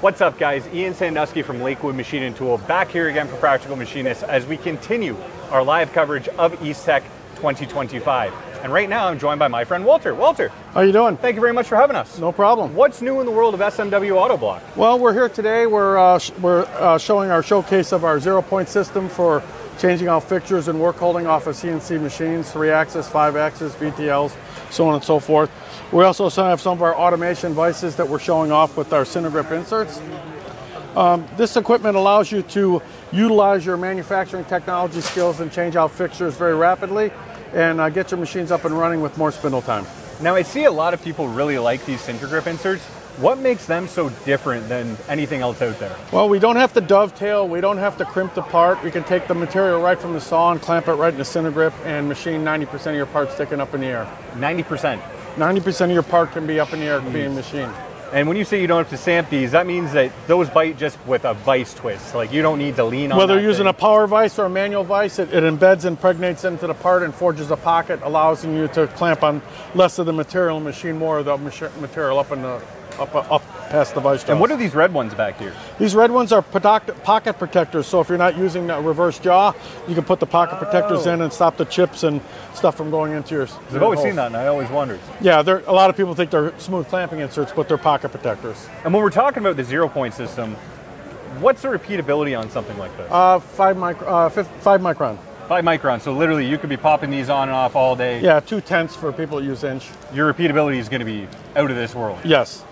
What's up, guys? Ian Sandusky from Lakewood Machine and Tool back here again for Practical Machinists as we continue our live coverage of EASTEC 2025. And right now, I'm joined by my friend Walter. Walter, How are you doing? thank you very much for having us. No problem. What's new in the world of SMW Autoblok? Well, we're here today. We're uh, sh- we're uh, showing our showcase of our zero point system for changing out fixtures and work holding off of CNC machines, three axis, five axis, VTLs, so on and so forth. We also have some of our automation devices that we're showing off with our SinterGrip inserts. Um, this equipment allows you to utilize your manufacturing technology skills and change out fixtures very rapidly and uh, get your machines up and running with more spindle time. Now, I see a lot of people really like these SinterGrip inserts. What makes them so different than anything else out there? Well, we don't have to dovetail. We don't have to crimp the part. We can take the material right from the saw and clamp it right in the SinterGrip and machine 90% of your parts sticking up in the air. 90%. 90% of your part can be up in the air being mm-hmm. machined. And when you say you don't have to stamp these, that means that those bite just with a vice twist. Like you don't need to lean on Whether using thing. a power vise or a manual vise, it, it embeds, impregnates into the part and forges a pocket, allowing you to clamp on less of the material and machine more of the material up in the up, up past the vise. And what are these red ones back here? These red ones are pocket protectors, so if you're not using a reverse jaw, you can put the pocket protectors in and stop the chips and stuff from going into your. I've always seen that and I always wondered. Yeah, a lot of people think they're smooth clamping inserts, but they're pocket protectors. And when we're talking about the zero point system, what's the repeatability on something like this? Uh, five, mic- uh, fif- five micron. Five microns. So literally you could be popping these on and off all day. Yeah, two tenths for people that use inch. Your repeatability is going to be out of this world. Yes.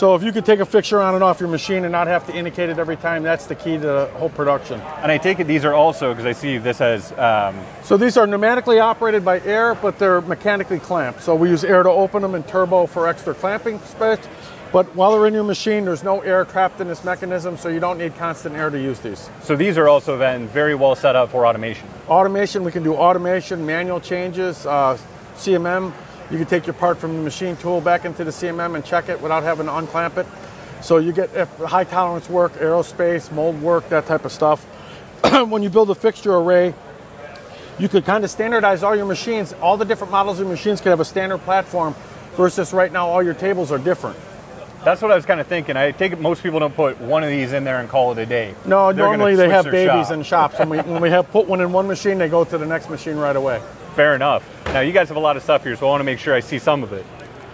So if you could take a fixture on and off your machine and not have to indicate it every time, that's the key to the whole production. And I take it these are also, because I see this has, um, So these are pneumatically operated by air, but they're mechanically clamped. So we use air to open them and turbo for extra clamping space. But while they're in your machine, there's no air trapped in this mechanism, so you don't need constant air to use these. so these are also then very well set up for automation. Automation, we can do automation, manual changes, uh, CMM. You can take your part from the machine tool back into the CMM and check it without having to unclamp it. So you get high tolerance work, aerospace, mold work, that type of stuff. when you build a fixture array, you could kind of standardize all your machines. All the different models of machines could have a standard platform versus right now all your tables are different. That's what I was kind of thinking. I take it most people don't put one of these in there and call it a day. No, They're normally they have babies shop. in shops. When we, when we have put one in one machine, they go to the next machine right away. Fair enough. Now you guys have a lot of stuff here, so I want to make sure I see some of it.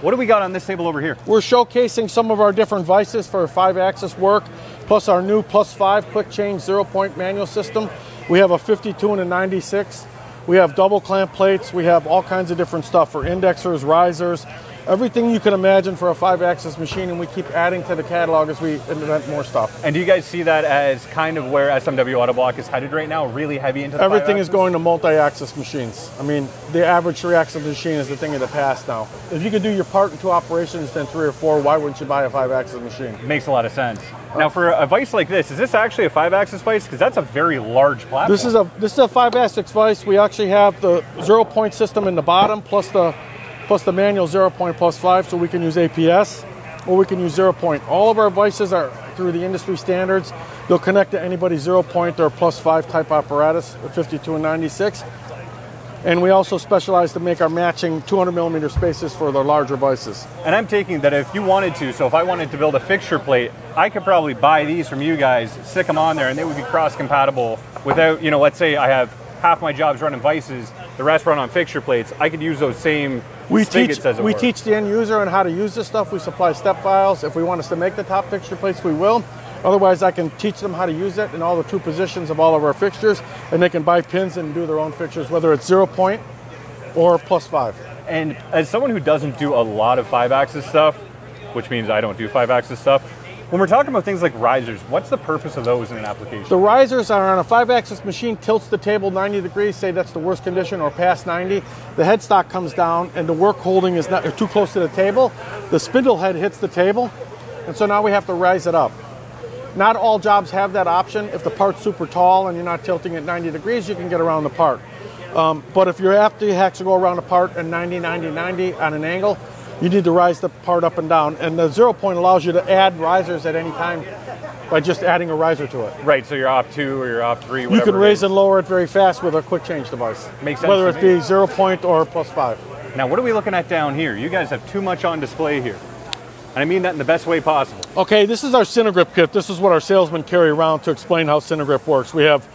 What do we got on this table over here? We're showcasing some of our different vices for five axis work, plus our new plus five quick change zero point manual system. We have a 52 and a 96. We have double clamp plates. We have all kinds of different stuff for indexers, risers, everything you can imagine for a five axis machine. And we keep adding to the catalog as we invent more stuff. And do you guys see that as kind of where SMW Autoblok is headed right now? Really heavy into the Everything is five-axis? going to multi-axis machines. I mean, the average three-axis machine is the thing of the past now. If you could do your part in two operations, then three or four, why wouldn't you buy a five-axis machine? Makes a lot of sense. Now, for a vice like this, is this actually a five-axis vice? Because that's a very large platform. This is a this is a five axis vice. We actually have the zero point system in the bottom plus the plus the manual zero point plus five, so we can use APS or we can use zero point. All of our vices are through the industry standards. They'll connect to anybody's zero point or plus five type apparatus, 52 and 96. And we also specialize to make our matching 200 millimeter spaces for the larger vices. And I'm taking that if you wanted to, so if I wanted to build a fixture plate, I could probably buy these from you guys, stick them on there, and they would be cross compatible without, you know, let's say I have half my jobs running vices, the rest run on fixture plates. I could use those same We teach we teach the end user on how to use this stuff. We supply step files. If we want us to make the top fixture plates, we will. Otherwise, I can teach them how to use it in all the two positions of all of our fixtures, and they can buy pins and do their own fixtures, whether it's zero point or plus five. And as someone who doesn't do a lot of five axis stuff, which means I don't do five axis stuff, when we're talking about things like risers, what's the purpose of those in an application? The risers are on a five axis machine, tilts the table 90 degrees, say that's the worst condition, or past 90. The headstock comes down, and the work holding is not too close to the table. The spindle head hits the table, and so now we have to rise it up. Not all jobs have that option. If the part's super tall and you're not tilting at 90 degrees, you can get around the part. Um, but if you're after you have to go around the part at 90, 90, 90 on an angle, you need to rise the part up and down. And the zero point allows you to add risers at any time by just adding a riser to it. Right, so you're off two or you're off three, You can raise and lower it very fast with a quick change device. Makes sense Whether it me. be zero point or plus five. Now, what are we looking at down here? You guys have too much on display here. And I mean that in the best way possible. Okay, this is our SinterGrip kit. This is what our salesmen carry around to explain how SinterGrip works. We have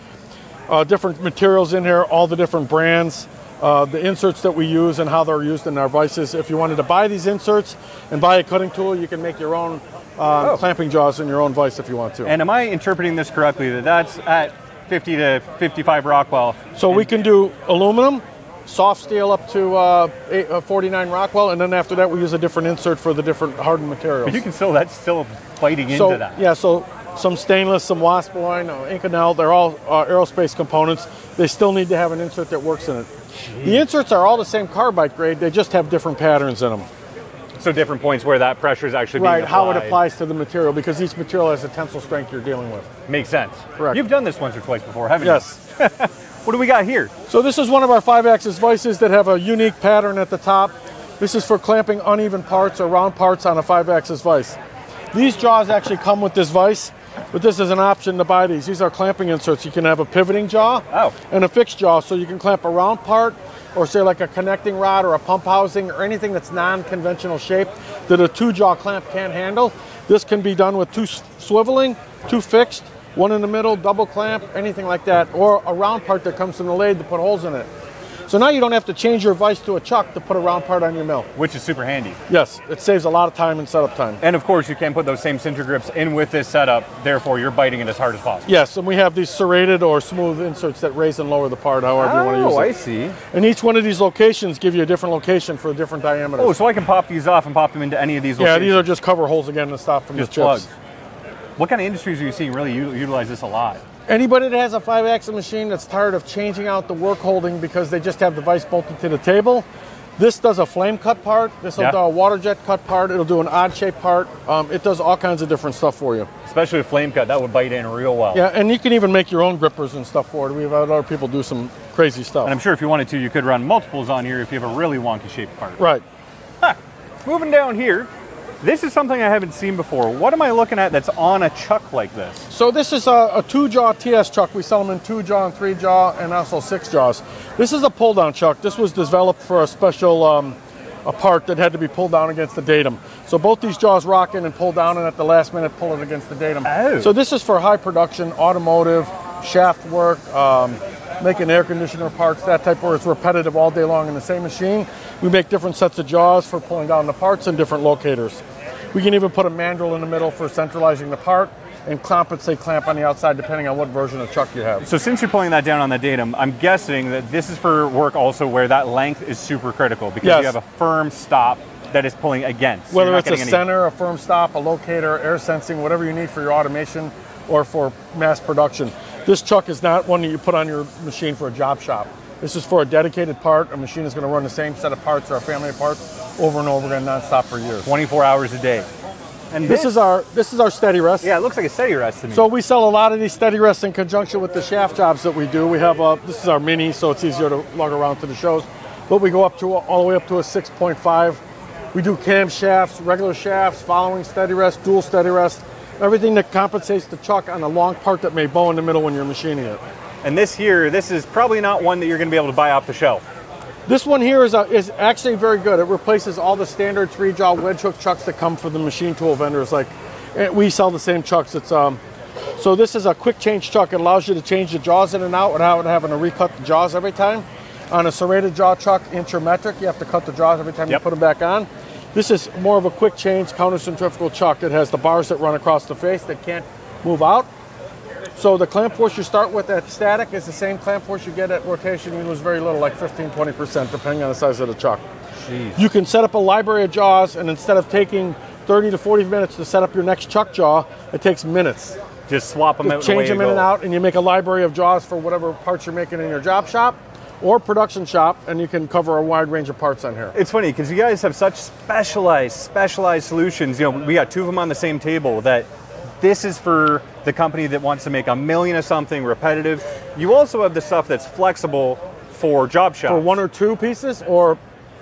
uh, different materials in here, all the different brands, uh, the inserts that we use and how they're used in our vices. If you wanted to buy these inserts and buy a cutting tool, you can make your own uh, Oh. clamping jaws in your own vice if you want to. And am I interpreting this correctly that that's at 50 to 55 Rockwell? so we can do aluminum, soft steel up to uh, eight, uh, 49 Rockwell, and then after that we use a different insert for the different hardened materials. But you can still, that's still biting so, into that. Yeah, so some stainless, some Waspaloy, uh, Inconel, they're all uh, aerospace components. They still need to have an insert that works in it. The inserts are all the same carbide grade, they just have different patterns in them. So different points where that pressure is actually being Right, how it applies to the material, because each material has a tensile strength you're dealing with. Makes sense. Correct. You've done this once or twice before, haven't Yes. you? Yes. what do we got here? So this is one of our five axis vices that have a unique pattern at the top. This is for clamping uneven parts or round parts on a five axis vise. These jaws actually come with this vise, but this is an option to buy these. These are clamping inserts. You can have a pivoting jaw Oh. and a fixed jaw, so you can clamp a round part or say like a connecting rod or a pump housing or anything that's non-conventional shape that a two jaw clamp can't handle. This can be done with two swiveling, two fixed, one in the middle, double clamp, anything like that, or a round part that comes from the lathe to put holes in it. So now you don't have to change your vise to a chuck to put a round part on your mill. Which is super handy. Yes, it saves a lot of time and setup time. And of course, you can put those same SinterGrips in with this setup. Therefore, you're biting it as hard as possible. Yes, and we have these serrated or smooth inserts that raise and lower the part, however you want to oh, use it. Oh, I see. And each one of these locations give you a different location for a different diameter. Oh, so I can pop these off and pop them into any of these yeah, these are just cover holes again to stop from just the chips. plugs. What kind of industries are you seeing really utilize this a lot? Anybody that has a five axis machine that's tired of changing out the work holding because they just have the vise bolted to the table, this does a flame cut part. This will Yeah. do a water jet cut part. It'll do an odd shape part. Um, it does all kinds of different stuff for you. Especially a flame cut, that would bite in real well. Yeah, and you can even make your own grippers and stuff for it. We've had other people do some crazy stuff. And I'm sure if you wanted to, you could run multiples on here if you have a really wonky shaped part. right. Moving down here, this is something I haven't seen before. What am I looking at that's on a chuck like this? So this is a, a two jaw TS chuck. We sell them in two jaw and three jaw, and also six jaws. This is a pull down chuck. This was developed for a special um, a part that had to be pulled down against the datum. So both these jaws rock in and pull down, and at the last minute pull it against the datum. Oh. So this is for high production, automotive, shaft work, um, making air conditioner parts, that type where it's repetitive all day long in the same machine. We make different sets of jaws for pulling down the parts and different locators. We can even put a mandrel in the middle for centralizing the part and compensate clamp on the outside depending on what version of chuck you have. So since you're pulling that down on the datum, I'm guessing that this is for work also where that length is super critical because Yes. you have a firm stop that is pulling against. Whether it's a any- center, a firm stop, a locator, air sensing, whatever you need for your automation or for mass production. This chuck is not one that you put on your machine for a job shop. This is for a dedicated part. A machine is going to run the same set of parts or a family of parts over and over again, nonstop for years. 24 hours a day. And This is our this is our steady rest. yeah, it looks like a steady rest to me. So we sell a lot of these steady rests in conjunction with the shaft jobs that we do. We have a this is our mini, so it's easier to lug around to the shows. But we go up to all the way up to a 6.5. We do cam shafts, regular shafts, following steady rest, dual steady rest, everything that compensates the chuck on a long part that may bow in the middle when you're machining it. and this here, this is probably not one that you're going to be able to buy off the shelf. This one here is, a, is actually very good. It replaces all the standard three jaw wedge hook chucks that come from the machine tool vendors. Like eh, we sell the same chucks. It's um, so this is a quick change chuck. It allows you to change the jaws in and out without having to recut the jaws every time. On a serrated jaw chuck, intrametric, you have to cut the jaws every time Yep. you put them back on. This is more of a quick change counter-centrifugal chuck. It has the bars that run across the face that can't move out. So the clamp force you start with at static is the same clamp force you get at rotation. You lose very little, like 15, 20%, depending on the size of the chuck. You can set up a library of jaws, and instead of taking 30 to 40 minutes to set up your next chuck jaw, it takes minutes. Just swap them out. Change them in and out, and you make a library of jaws for whatever parts you're making in your job shop or production shop, and you can cover a wide range of parts on here. It's funny because you guys have such specialized, specialized solutions. You know, we got two of them on the same table. That this is for the company that wants to make a million of something repetitive. You also have the stuff that's flexible for job shops. For one or two pieces or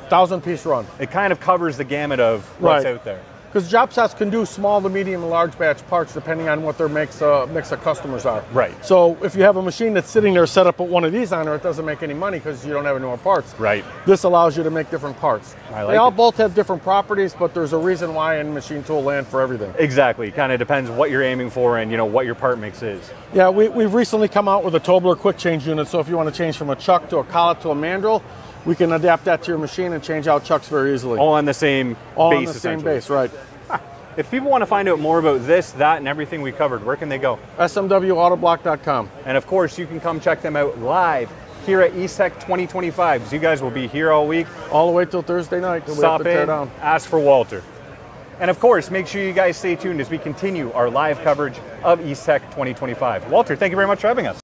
thousand piece run. it kind of covers the gamut of what's Right. out there. Because job shops can do small to medium and large batch parts depending on what their mix uh, mix of customers are. Right. So if you have a machine that's sitting there set up with one of these on there, it doesn't make any money because you don't have any more parts. Right. This allows you to make different parts. I like they all it. both have different properties, but there's a reason why in machine tool land for everything. Exactly. Kind of depends what you're aiming for and you know what your part mix is. Yeah, we, we've recently come out with a Tobler quick change unit. So if you want to change from a chuck to a collet to a mandrel, we can adapt that to your machine and change out chucks very easily. All on the same All base. on the same base, right? If people want to find out more about this, that, and everything we covered, where can they go? SMWAutoblok.com. And of course, you can come check them out live here at EASTEC 2025. 'cause You guys will be here all week. All the way till Thursday night till Stop in, down. ask for Walter. And of course, make sure you guys stay tuned as we continue our live coverage of EASTEC 2025. Walter, thank you very much for having us.